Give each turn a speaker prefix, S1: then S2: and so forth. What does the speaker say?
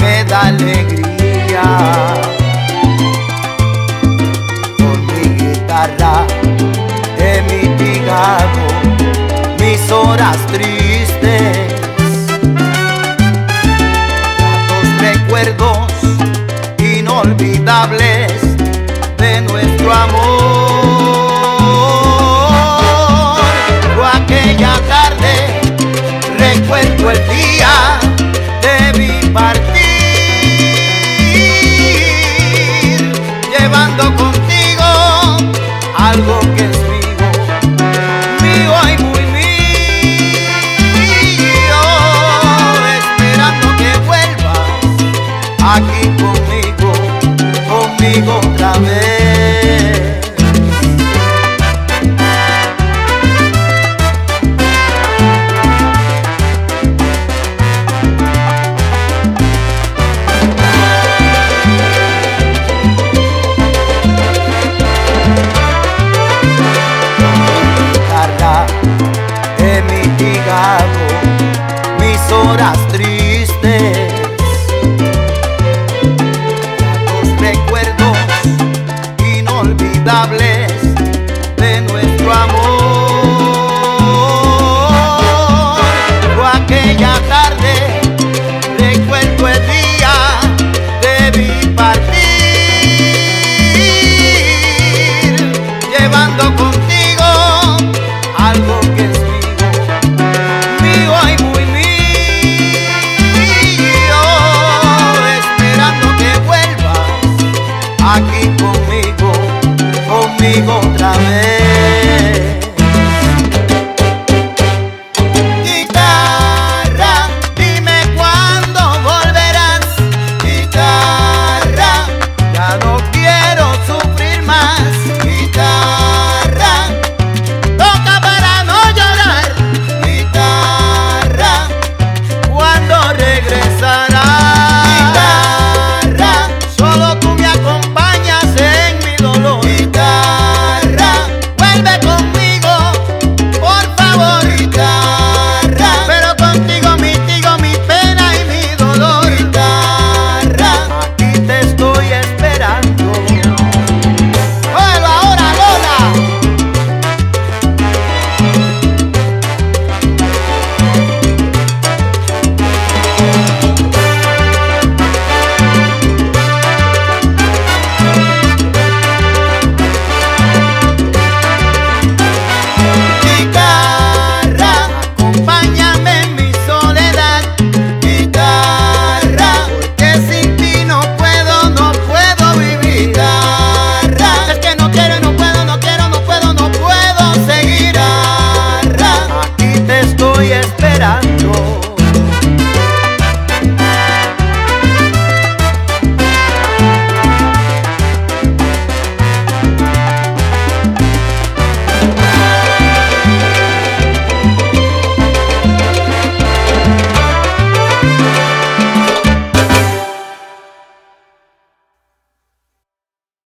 S1: me da alegría. Con mi guitarra he mitigado mis horas tristes. Tantos recuerdos inolvidables de nuestro amor. Contigo algo que es mío, mío y muy mío, esperando que vuelvas aquí conmigo, conmigo otra vez. aquí conmigo, conmigo otra vez.